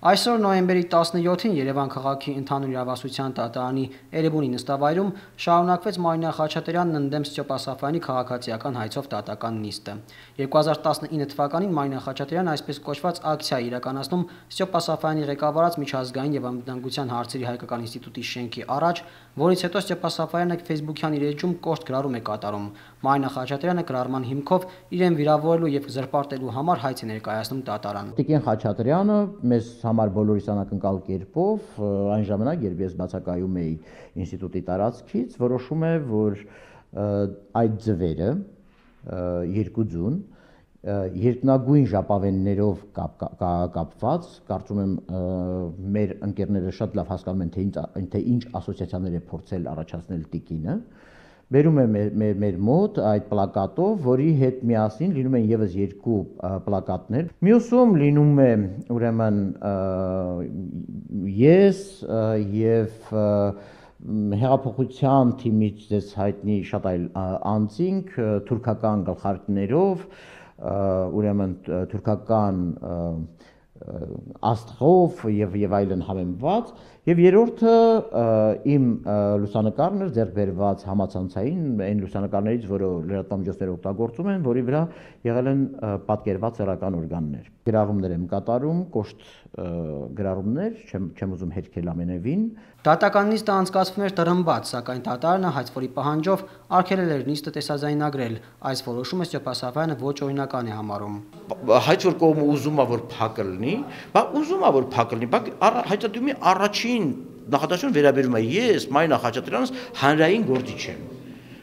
Այսօր նոյեմբերի 17-ին Երևան քաղաքի ընդհանուր իրավասության դատարանի Էրեբունի նստավայրում շարունակվեց Մարինա Խաչատրյանն ընդդեմ Ստյոպ Ասաֆյանի քաղաքացիական հայցով դատական նիստը։ 2019 թվականին Մարինա Խաչատրյանն այսպես կոչված ակցիա իրականացնում Ստյոպ Ասաֆյանի ղեկավարած միջազգային եւ անվտանգության հարցերի հայկական ինստիտուտի շենքի առաջ, որից հետո Ստյոպ Ասաֆյանը Facebook-յան իր էջում կոշտ գրառում է կատարում։ Մարինա Խաչատրյանը գրառման հիմքով իրեն վիրավորելու եւ զրպարտելու համար հայց է ներկայացնում դատարան։ Տիկին Խաչատրյանը մեզ համար բոլորիս անակնկալ կերպով այն ժամանակ, երբ ես բացակայում էի ինստիտուտի տարածքից, որոշում է, որ այդ ձվերը երկու ձուն երկնագույն ժապավեններով կապ, կա, կապված, կարծում եմ մեր ընկերները շատ լավ հասկանում են թե ինչ թե ինչ ասոցիացիաներ է փորձել առաջացնել Տիկինը, բերում է մեր, մեր, մեր մոտ այդ պլակատով, որի հետ միասին լինում են եւս երկու պլակատներ։ Մյուսում լինում է ուրեմն ես եւ հեղափոխության թիմից դες հայտնի շատ այլ անձինք թուրքական գլխարկներով ուրեմն թուրքական աստղով եւ եւ այլն համեմված եւ երրորդը իմ լուսանկարն էր ձեռք բերված համացանցային այն լուսանկարներից, որը լրատվամիջոցները օգտագործում են, որի վրա եղել են պատկերված սեռական օրգաններ։ Գրառումներ եմ կատարում, կոշտ գրառումներ, չեմ չեմ ուզում հերքել ամենևին, Դատական նիստը անցկացվում էր տրմբած, սակայն դատարանը հայցվորի պահանջով արգելել էր նիստը տեսազայնագրել։ Այս որոշումը Ստեփասավյանը ոչ օրինական է համարում։ Հայցվոր կողմը ուզում է որ փակը լինի, բա ուզում է որ փակը լինի, բա հայտարարումի առաջին նախադասություն վերաբերում է ես Մայնա Խաչատրյանս հանրային գործիչ եմ։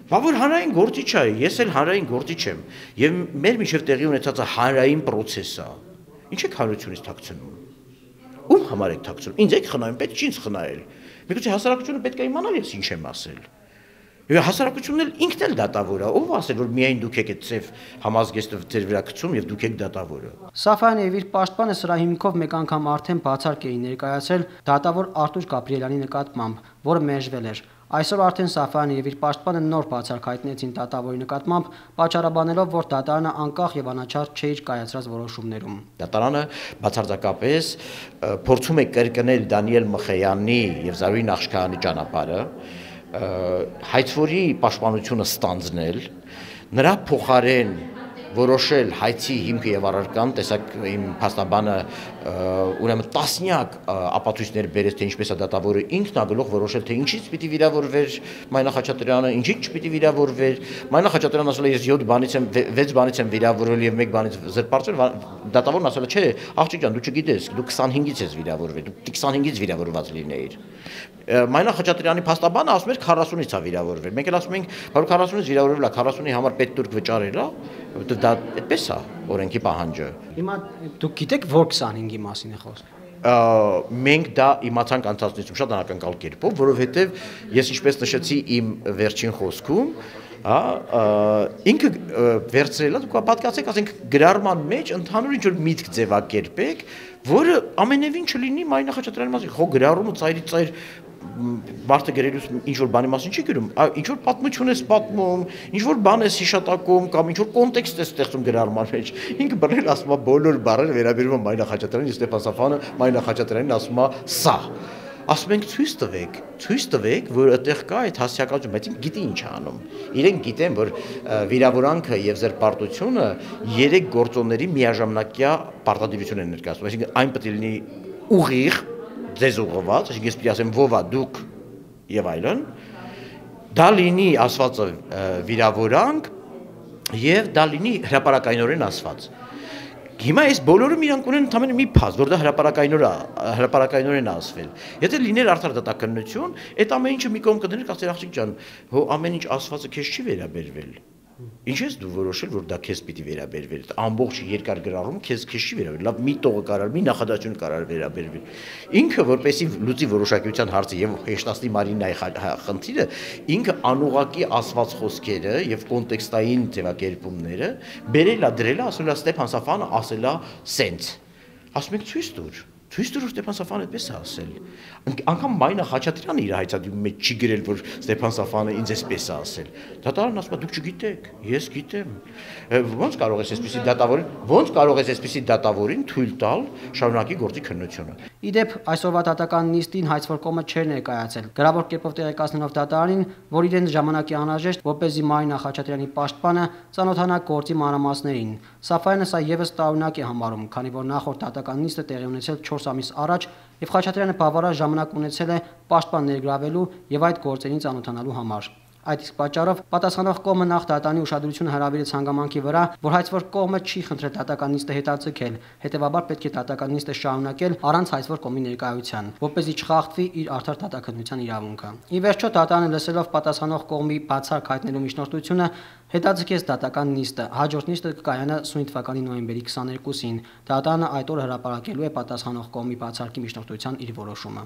Բա որ հանրային գործիչ է, ես էլ հանրային գործիչ եմ, եւ մեր միջև տեղի ունեցածը հանրային process է։ Ինչ է հանրությունից թաքցնում։ Ում համար եք թաքցնում։ Ինձ եք խնայում, պետք չի ինձ խնայել։ Միգուցե հասարակությունը պետք է իմանալ ես ինչ եմ ասել։ Եվ հասարակությունն էլ ինքն էլ դատավոր է, ով ասել որ միայն դուք եք այդ ծև համազգեստը ձեր վրա գցում եւ դուք եք դատավորը։ Սաֆյանը եւ իր պաշտպանը սրա հիմքով մեկ անգամ արդեն բացառք էին ներկայացել դատավոր Արտուր Գաբրիելյանի նկատմամբ, որը մերժվել էր։ Այսօր արդեն Սաֆյանը եւ իր պաշտպանը նոր բացառք հայտնեցին դատավորի նկատմամբ, պատճառաբանելով, որ դատարանը անկախ եւ անաչառ չէր կայացրած որոշումներում։ Դատարանը բացարձակապես փորձում է կրկնել Դանիել Մխեյանի եւ Զարուհի Նախշքայանի ճանապարհը, հայցվորի պաշտպանությունը ստանձնել, նրա փոխարեն որոշել հայցի հիմքը եւ առարկան, տեսակ իմ փաստաբանը ուրեմն տասնյակ ապացույցներ բերեց թե ինչպես է դատավորը ինքն ագլող որոշել թե ինչից պիտի վիրավորվեր Մայնա Խաչատրյանը, ինչից չպիտի վիրավորվեր։ Մայնա Խաչատրյանը ասել է ես 7 բանից եմ 6 բանից եմ վիրավորվել եւ 1 բանից զրպարտվել, դատավորն ասել է չէ, աղջիկ ջան, դու չգիտես, դու 25-ից ես վիրավորվել, դու 25-ից վիրավորված լինեիր։ Մայնա Խաչատրյանի փաստաբանը ասում էր 40-ից է վիրավորվել։ Մենք էլ ասում ենք, որ 40-ից վիրավորվել է, 40-ի համար պետք տուրք վճարել է, դա այդպես է օրենքի պահանջը։ Հիմա դուք գիտեք, որ 25-ի մասին է խոսքը մենք դա իմացանք անցածնից շատ անակնկալ կերպով, որովհետև ես ինչպես նշեցի իմ վերջին խոսքում, հա ինքը վերցրել է դուք պատկացեք ասենք գրառման մեջ ընդհանուր ինչ որ միտք ձևակերպեք որը ամենևին չլինի Մարինա Խաչատրյանի մասին ხო գրառումը ծայրի ծայր մարդը գրելուց ինչ որ բանի մասին չի գրում, ինչ որ պատմություն ես պատմում, ինչ որ բան ես հիշատակում կամ ինչ որ կոնտեքստ ես ստեղծում գրառման մեջ։ Ինքը բռնել ասում է բոլոր բառերը վերաբերում են Մայնա Խաչատրյանին, Ստեփան Սաֆանը Մայնա Խաչատրյանին ասում է սա ասում ենք ցույց տվեք, ցույց տվեք, որ այդտեղ կա այդ հասարակություն, բայց ինքը գիտի ինչ անում։ Իրենք գիտեն, որ վիրավորանքը եւ զրպարտությունը երեք գործոնների միաժամանակյա պարտադիրություն են ներկայացնում, այսինքն այն պետք է լինի ուղիղ ձեզ ուղղված, այսինքն ես պիտի ասեմ ովա դուք եւ այլն, դա լինի ասվածը վիրավորանք եւ դա լինի հրաապարակայնորեն ասված։ Հիմա այս բոլորը իրանք ունեն ընդամենը մի փազ, որ դա հրաապարակայնոր է, հրաապարակայնորեն ասվել։ Եթե լիներ արդար դատականություն, այդ ամեն ինչը մի կողմ կդներ, կասեր աղջիկ ջան, հո ամեն ինչ ասվածը քեզ չի վերաբերվել։ Ինչ ես դու որոշել, որ դա քեզ պիտի վերաբերվեր։ Ամբողջ երկար գրառում քեզ քեզ չի վերաբերվել։ Լավ, մի տողը կարար, մի նախադասություն կարար վերաբերվել։ Ինքը որպեսի լուծի որոշակիության հարցը եւ հեշտացնի Մարինայի խնդիրը, ինքը անուղակի ասված խոսքերը եւ կոնտեքստային ձևակերպումները բերելա դրելա, ասելա Ստեփան Սաֆանը ասելա սենց։ Ասում եք ցույց տուր Ցույց տուր Ստեփան Սաֆանը այդպես է ասել։ Անկամ Մայնա Խաչատրյանը իր հայցադիմի մեջ չի գրել, որ Ստեփան Սաֆանը ինձ էսպես է ասել։ Դատարանն ասում է դուք չգիտեք, ես գիտեմ։ Ոնց կարող ես այսպեսի դատավորին, ոնց կարող ես այսպեսի դատավորին թույլ տալ շարունակի գործի քննությունը։ Իդեպ այսօրվա դատական նիստին հայցվոր կողմը չէր ներկայացել։ Գրավոր կերպով տեղեկացնելով դատարանին, որ իրենց ժամանակի անհրաժեշտ, որպեսզի Մայնա Խաչատրյանի պաշտպանը ծանոթանա գործի մանրամասներին։ Սաֆայանը սա եւս տարօրինակ է համարում, քանի որ նախորդ դատական նիստը տեղի ունեցել 4 ամիս առաջ եւ Խաչատրյանը բավարար ժամանակ ունեցել է պաշտպան ներգրավելու եւ այդ գործերին ծանոթանալու համար։ Այդ իսկ պատճառով պատասխանող կողմը նախ դատանի ուշադրությունը հրավիրեց հանգամանքի վրա, որ հայցվոր կողմը չի խնդրել դատական նիստը հետաձգել, հետևաբար պետք է դատական նիստը շարունակել առանց հայցվոր կողմի ներկայության, որպեսզի չխախտվի իր արդար դատականության իրավունքը։ Ի վերջո դատանը լսելով պատասխանող կողմի բացառք հայտնելու միջնորդությունը հետաձգեց դատական նիստը։ Հաջորդ նիստը կկայանա սույն թվականի նոյեմբերի 22-ին։ Դատանը այդ օր հրապարակելու է պատասխանող կողմի բացառքի միջնորդության իր որոշումը։